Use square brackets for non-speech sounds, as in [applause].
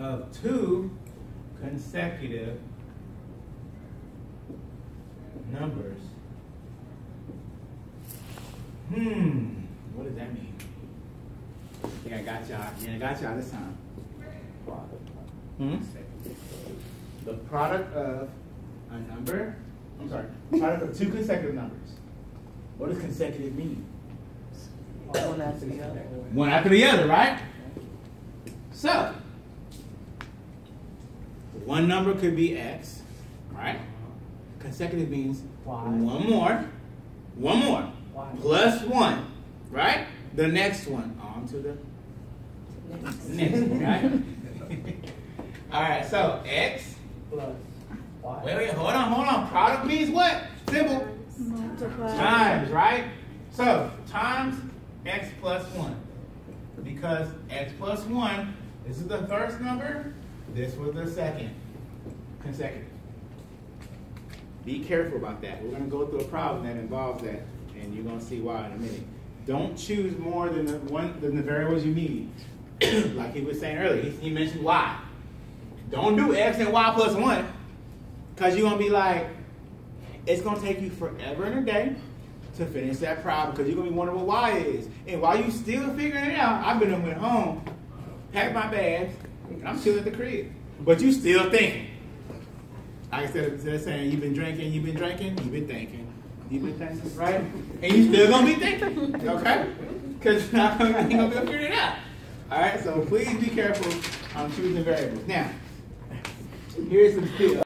of two consecutive numbers. Hmm, what does that mean? Yeah, I got y'all. Yeah, I got y'all this time. Hmm? The product of a number, I'm sorry, product of two consecutive numbers. What does consecutive mean? One after the other. One after the other, right? So, one number could be x, right? Consecutive means Y. one more, one more, Y. plus one, right? The next one, on to the next one, right? [laughs] All right, so x, Plus Y. wait, wait, hold on, hold on. Product means what? Simple. Multiply. Times, right? So, times x plus 1. Because x plus 1, this is the first number, this was the second consecutive. Be careful about that. We're going to go through a problem that involves that, and you're going to see why in a minute. Don't choose more than the one than the variables you need. [clears throat] like he was saying earlier, he, he mentioned y. Don't do x and y plus 1, because you're going to be like, it's gonna take you forever and a day to finish that problem because you're gonna be wondering what y is. And while you're still figuring it out, I've been went home, packed my bags, I'm chilling at the crib. But you still thinking. Like I said, instead of saying you've been drinking, you've been drinking, you've been thinking. You've been thinking, right? And you still gonna be thinking, okay? Because you're [laughs] not gonna, gonna be able to figure it out. Alright, so please be careful on choosing variables. Now, here's some still.